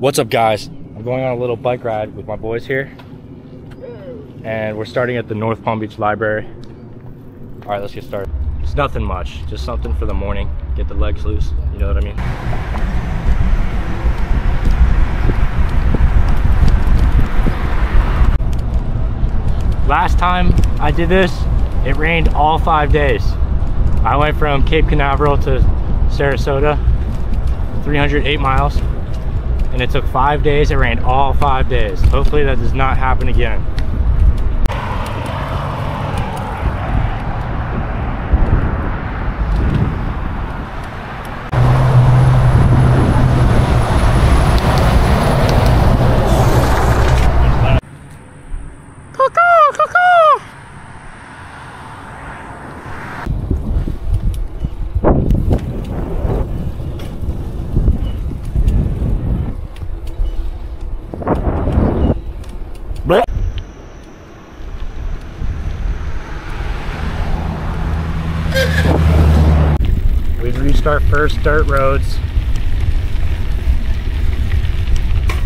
What's up, guys? I'm going on a little bike ride with my boys here. And we're starting at the North Palm Beach Library. All right, let's get started. It's nothing much, just something for the morning. Get the legs loose, you know what I mean? Last time I did this, it rained all five days. I went from Cape Canaveral to Sarasota, 308 miles, and it took five days. It rained all five days. Hopefully that does not happen again. Blech. We've reached our first dirt roads.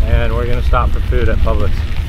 And we're gonna stop for food at Publix.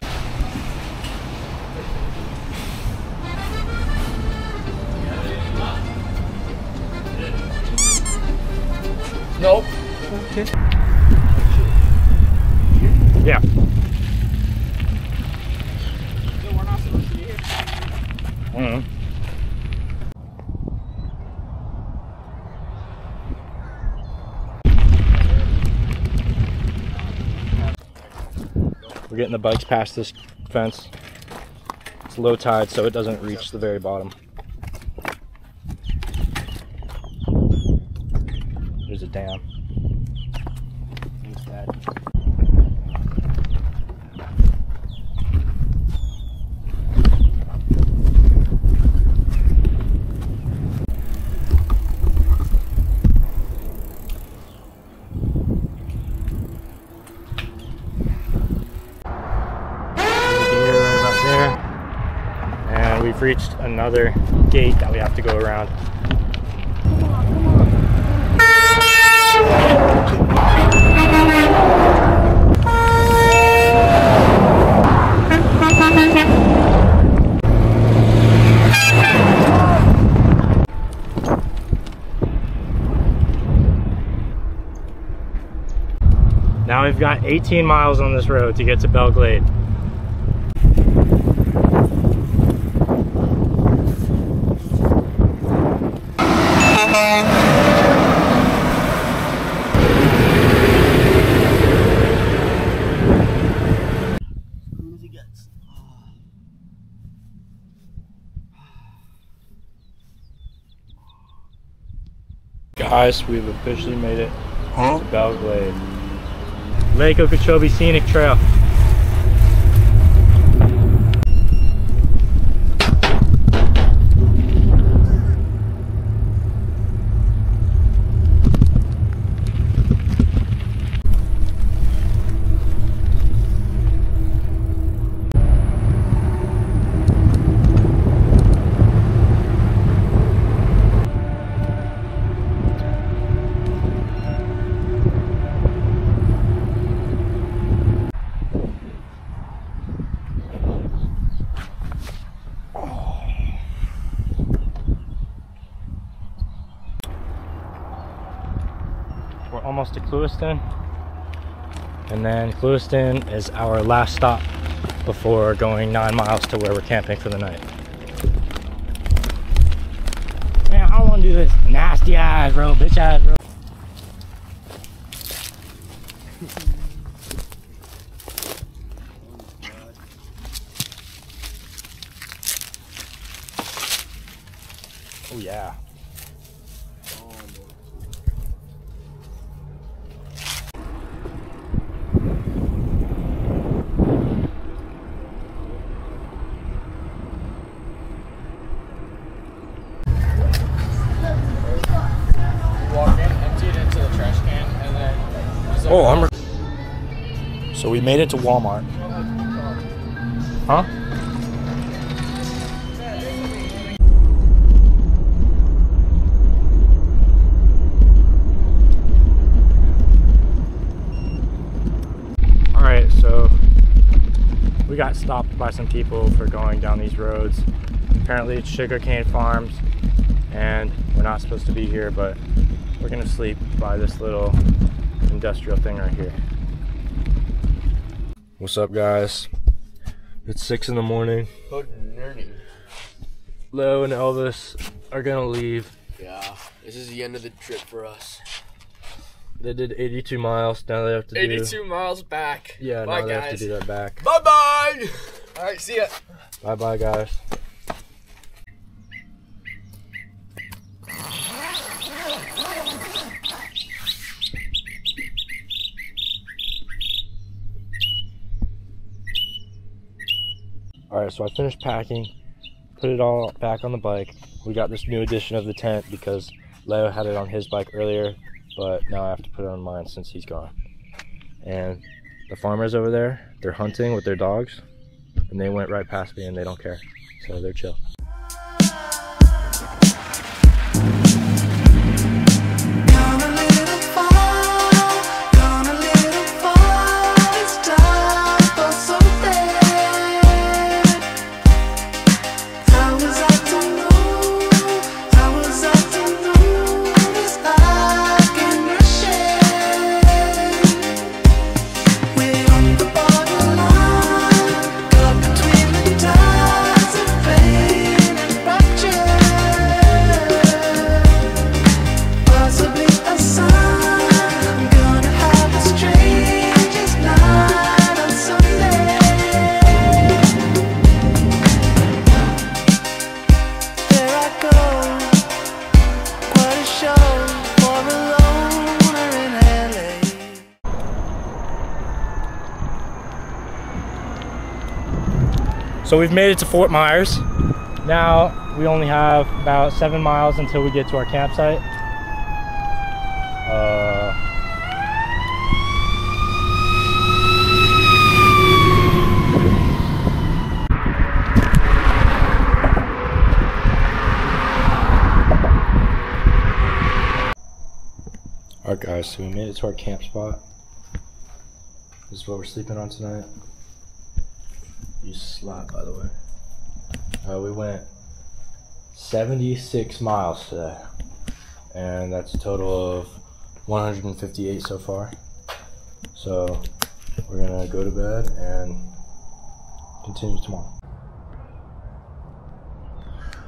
Bikes past this fence. It's low tide, so it doesn't reach the very bottom. There's a dam. Thanks, Dad. There's a deer right about there. And reached another gate that we have to go around. Now we've got 18 miles on this road to get to Belle Glade. Clean as he gets. Guys, we've officially made it to Belle Glade. Lake Okeechobee Scenic Trail. Almost to Clewiston. And then Clewiston is our last stop before going nine miles to where we're camping for the night. Man, I don't want to do this nasty eyes, bro, bitch eyes, bro. Oh yeah. Walk in, empty it into the trash can, and then. use that- Oh, I'm. So we made it to Walmart. Huh? All right, so we got stopped by some people for going down these roads. Apparently it's sugarcane farms and we're not supposed to be here, but we're gonna sleep by this little industrial thing right here. What's up guys? It's six in the morning. Leo and Elvis are gonna leave. Yeah, this is the end of the trip for us. They did 82 miles. Now they have to do 82 miles back. Yeah, Bye, now they have to do that back. Bye bye. All right, see ya. Bye bye guys. Alright, so I finished packing, put it all back on the bike. We got this new edition of the tent because Leo had it on his bike earlier, but now I have to put it on mine since he's gone. And the farmers over there, they're hunting with their dogs, and they went right past me and they don't care. So they're chill. So we've made it to Fort Myers. Now we only have about seven miles until we get to our campsite. Uh, Alright guys, so we made it to our camp spot. This is what we're sleeping on tonight. You slap, by the way. Uh, we went 76 miles today, and that's a total of 158 so far. So we're gonna go to bed and continue tomorrow.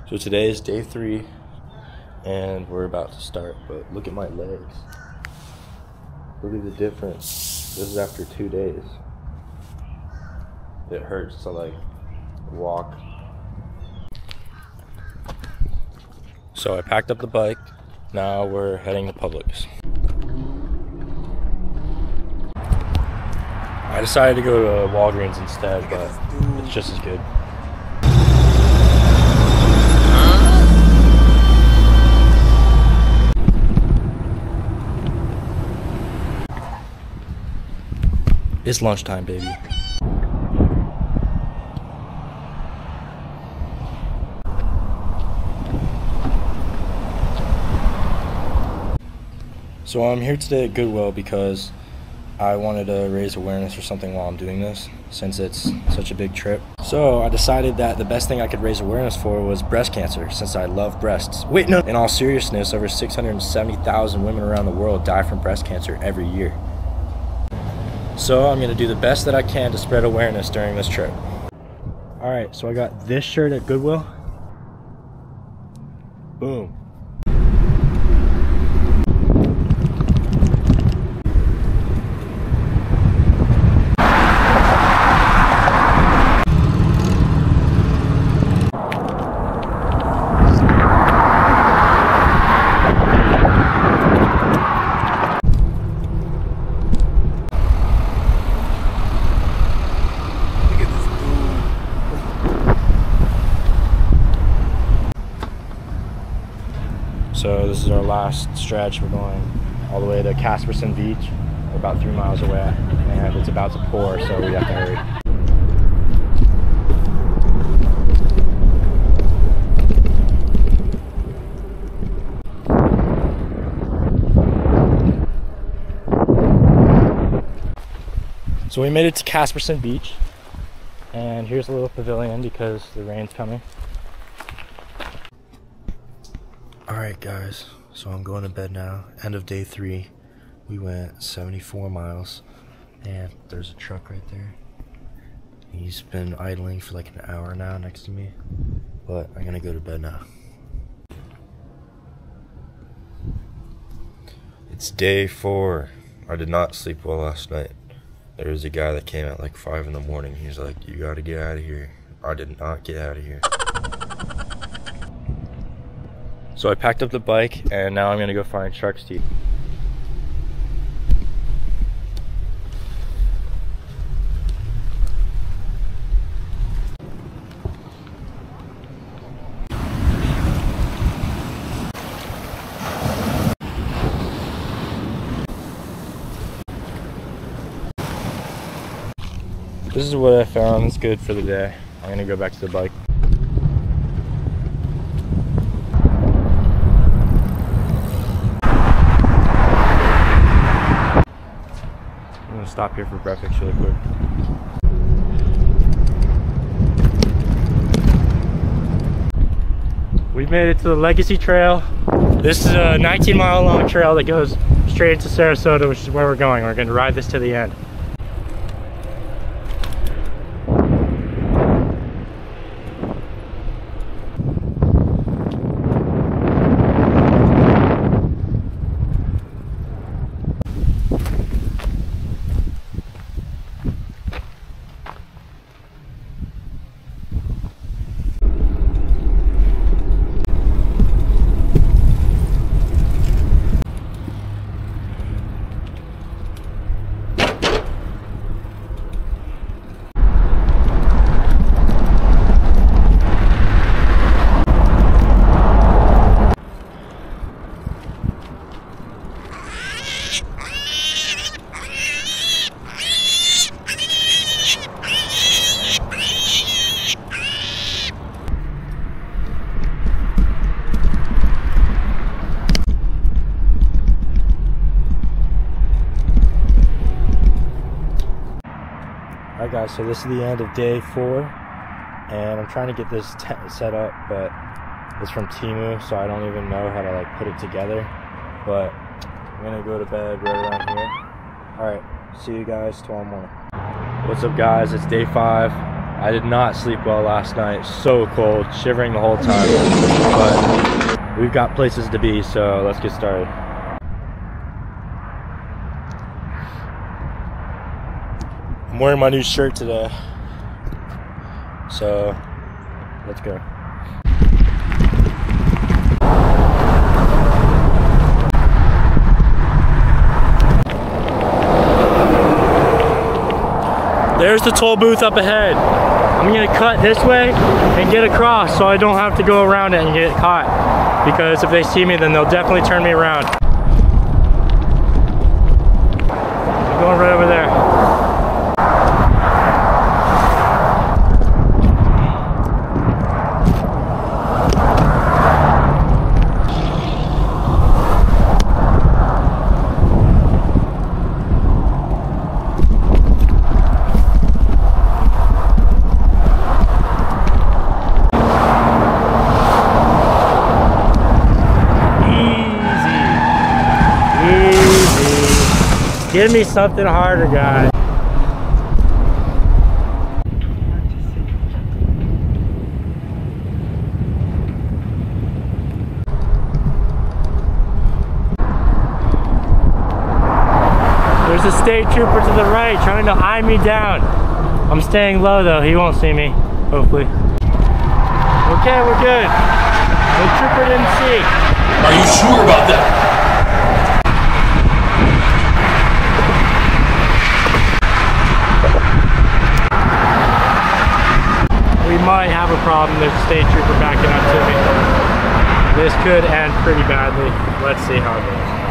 So today is day three, and we're about to start. But look at my legs. Look at the difference. This is after two days it hurts to like walk. So I packed up the bike. Now we're heading to Publix. I decided to go to Walgreens instead, but it's just as good. It's lunchtime, baby. So I'm here today at Goodwill because I wanted to raise awareness for something while I'm doing this, since it's such a big trip. So I decided that the best thing I could raise awareness for was breast cancer, since I love breasts. Wait, no. In all seriousness, over 670,000 women around the world die from breast cancer every year. So I'm gonna do the best that I can to spread awareness during this trip. All right, so I got this shirt at Goodwill. Boom. So this is our last stretch. We're going all the way to Caspersen Beach. About three miles away, and it's about to pour, so we have to hurry. So we made it to Caspersen Beach. And here's a little pavilion because the rain's coming. Alright guys, so I'm going to bed now. End of day three. We went 74 miles and there's a truck right there. He's been idling for like an hour now next to me. But I'm gonna go to bed now. It's day four. I did not sleep well last night. There was a guy that came at like five in the morning. He's like, "You got to get out of here." I did not get out of here. So I packed up the bike and now I'm gonna go find Shark's Teeth. This is what I found. It's good for the day. I'm gonna go back to the bike. I'm gonna stop here for breakfast really quick. We made it to the Legacy Trail. This is a 19 mile long trail that goes straight into Sarasota, which is where we're going. We're gonna ride this to the end. So this is the end of day four and I'm trying to get this set up but it's from Temu so I don't even know how to like put it together but I'm gonna go to bed right around here. Alright, see you guys tomorrow morning. What's up guys, it's day five. I did not sleep well last night, so cold, shivering the whole time but we've got places to be so let's get started. Wearing my new shirt today. So, let's go. There's the toll booth up ahead. I'm gonna cut this way and get across so I don't have to go around it and get caught. Because if they see me, then they'll definitely turn me around. I'm going right over there. Easy. Give me something harder, guy. There's a state trooper to the right trying to eye me down. I'm staying low though, he won't see me, hopefully. Okay, we're good. The trooper didn't see. Are you sure about that? We might have a problem. There's a state trooper backing up to me. This could end pretty badly. Let's see how it goes.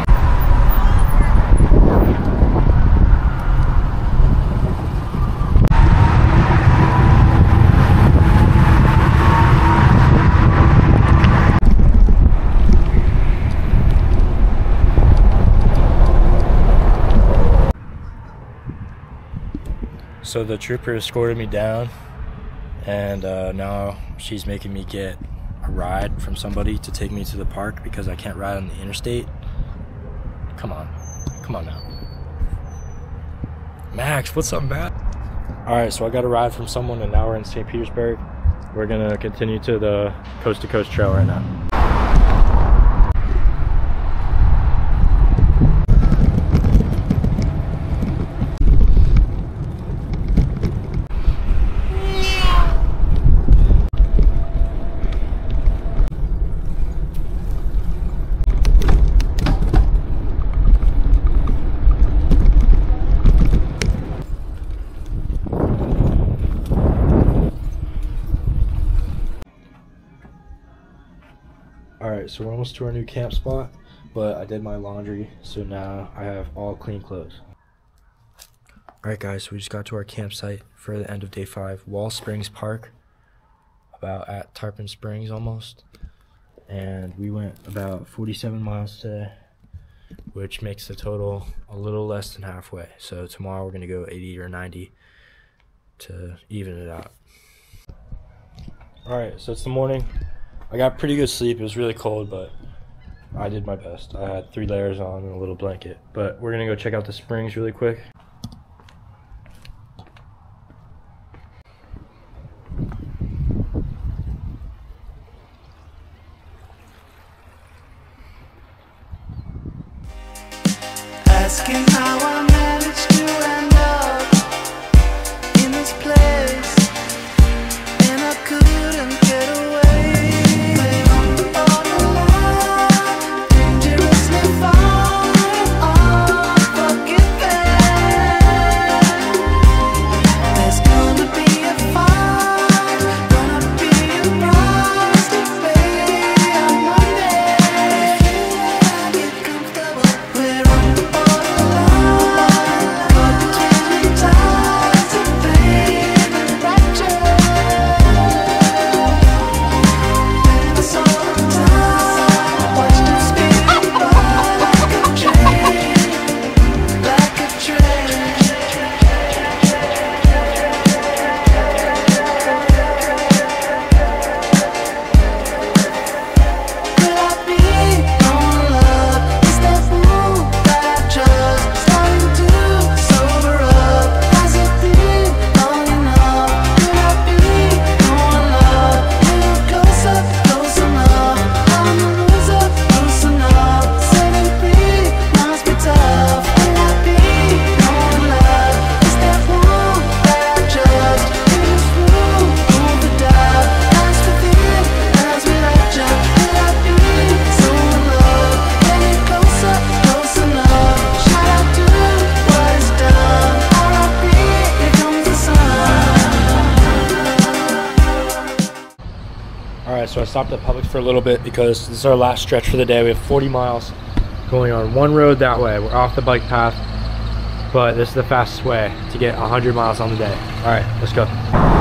So the trooper escorted me down, and uh, now she's making me get a ride from somebody to take me to the park because I can't ride on the interstate. Come on, come on now. Max, what's up, man? All right, so I got a ride from someone, and now we're in St. Petersburg. We're gonna continue to the coast to coast trail right now. So we're almost to our new camp spot, but I did my laundry, so now I have all clean clothes. All right, guys, so we just got to our campsite for the end of day five, Wall Springs Park, about at Tarpon Springs almost, and we went about 47 miles today, which makes the total a little less than halfway. So tomorrow we're gonna go 80 or 90 to even it out. All right, so it's the morning. I got pretty good sleep. It was really cold, but I did my best. I had three layers on and a little blanket. But we're gonna go check out the springs really quick. Asking how I stopped at Publix for a little bit because this is our last stretch for the day. We have 40 miles going on one road that way. We're off the bike path, but this is the fastest way to get 100 miles on the day. All right, let's go.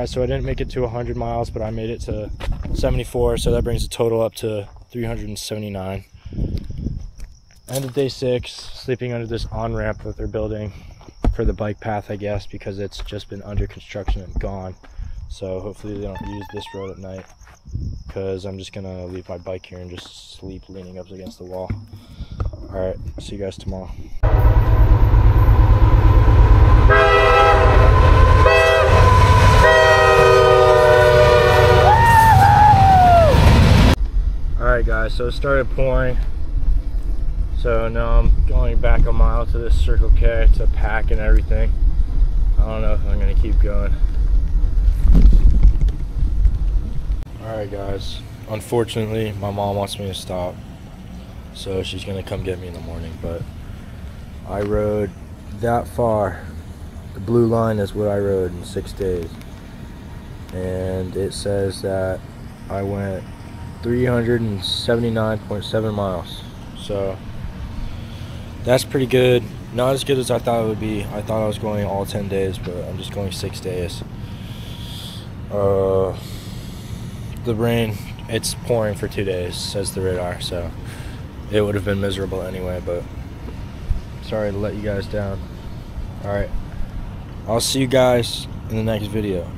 Guys. So I didn't make it to 100 miles, but I made it to 74. So that brings the total up to 379. End of day six, sleeping under this on ramp that they're building for the bike path, I guess, because it's just been under construction and gone. So hopefully they don't use this road at night, because I'm just gonna leave my bike here and just sleep leaning up against the wall. All right, see you guys tomorrow. Alright guys, so it started pouring. So now I'm going back a mile to this Circle K to pack and everything. I don't know if I'm gonna keep going. Alright guys, unfortunately my mom wants me to stop. So she's gonna come get me in the morning, but I rode that far. The blue line is what I rode in six days. And it says that I went 379.7 miles. So that's pretty good. Not as good as I thought it would be. I thought I was going all 10 days, but I'm just going six days. Uh, the rain, it's pouring for two days, says the radar. So it would have been miserable anyway, but sorry to let you guys down. All right. I'll see you guys in the next video.